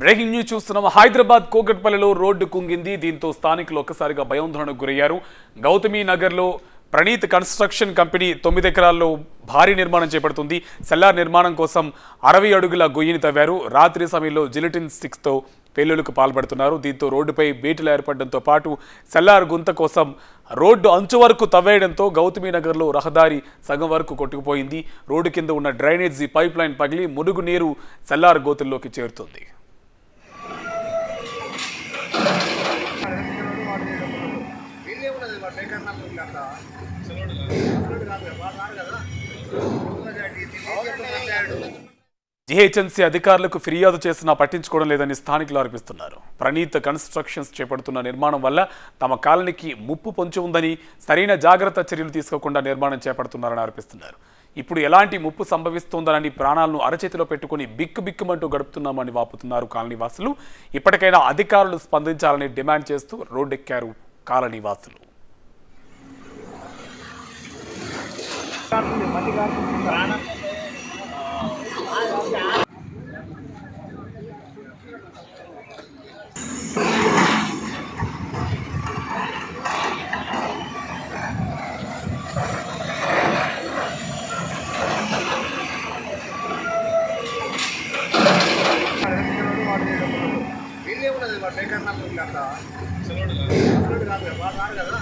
Breaking news చూస్తున్నాం. హైదరాబాద్ కోకట్పల్లిలో road కుంగింది. దీంతో స్థానికులు ఒక్కసారిగా భయాందోళనకు గురయ్యారు. గౌతమి నగర్లో ప్రణీత్ కన్స్ట్రక్షన్ కంపెనీ తొమ్మిది ఎకరాల్లో భారీ నిర్మాణం చేపడుతుంది. సెల్లార్ నిర్మాణం కోసం అరవై అడుగుల గొయ్యిని తవ్వారు. రాత్రి సమయంలో జిలిటిన్ స్టిక్స్తో పేలులకు పాల్పడుతున్నారు. దీంతో రోడ్డుపై బీటలు ఏర్పడడంతో పాటు సెల్లార్ గుంత కోసం రోడ్డు అంచు వరకు తవ్వేయడంతో గౌతమి నగర్లో రహదారి సగం వరకు కొట్టుకుపోయింది. రోడ్డు కింద ఉన్న డ్రైనేజీ పైప్ లైన్ పగిలి మురుగునీరు సెల్లార్ గోతుల్లోకి చేరుతుంది. వీళ్ళే మా బేకర్ నాకు కదా జిహెచ్ఎంసీ అధికారులకు ఫిర్యాదు చేసినా పట్టించుకోవడం లేదని స్థానికులు ఆరోపిస్తున్నారు. ప్రణీత్ కన్స్ట్రక్షన్స్ చేపడుతున్న నిర్మాణం వల్ల తమ కాలనీకి ముప్పు పొంచి ఉందని సరైన జాగ్రత్త చర్యలు తీసుకోకుండా నిర్మాణం చేపడుతున్నారని ఆరోపిస్తున్నారు. ఇప్పుడు ఎలాంటి ముప్పు సంభవిస్తోందనని ప్రాణాలను అరచేతిలో పెట్టుకుని బిక్కు బిక్కుమంటూ గడుపుతున్నామని వాపుతున్నారు కాలనీవాసులు. ఇప్పటికైనా అధికారులు స్పందించాలని డిమాండ్ చేస్తూ రోడ్డెక్కారు కాలనీవాసులు. వీళ్ళే ఉన్నది మా బేకర్ నాకు అట్లా చదవడు కాదు కదా వాడు రాడు కదా